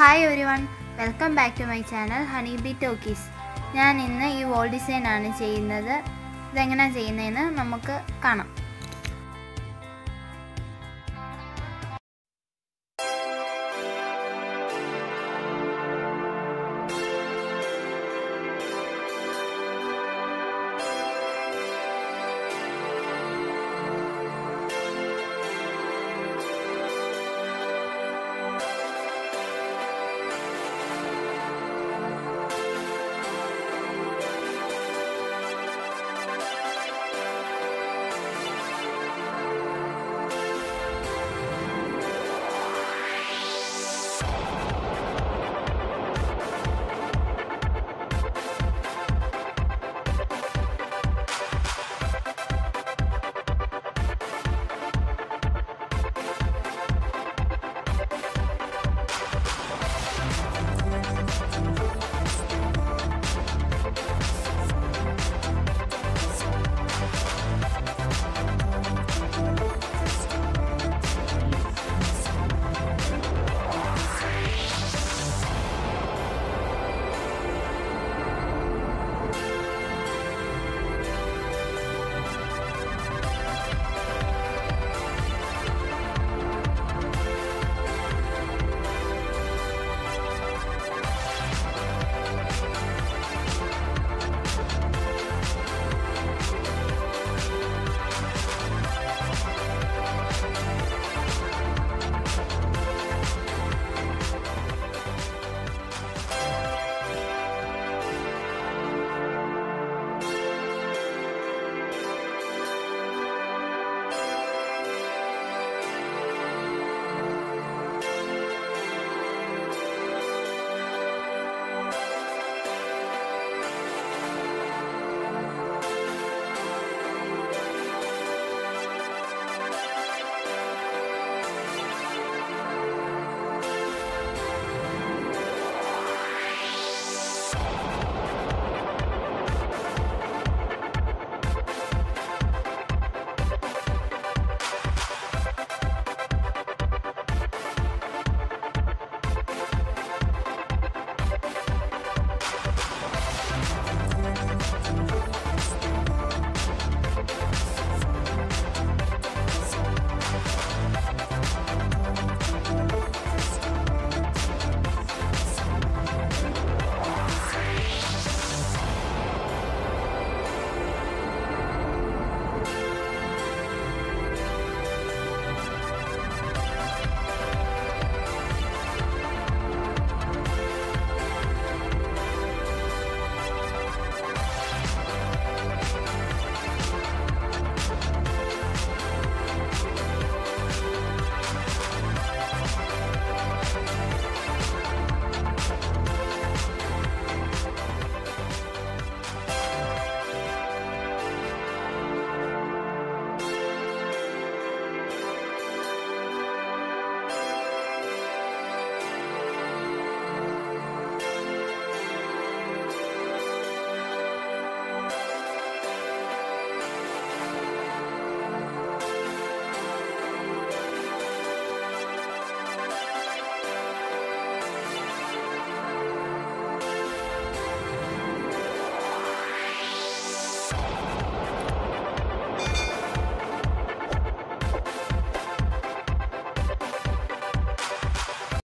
Hi ഒരു one welcome back to my channel Honey Bee Talkies ഞാൻ ഇന്ന് ഈ വോൾ ഡിസൈൻ ആണ് ചെയ്യുന്നത്. ഇതെങ്ങനെയാണ് ചെയ്യുന്നതെന്ന് നമുക്ക് കാണാം.